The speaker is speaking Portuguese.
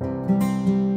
Música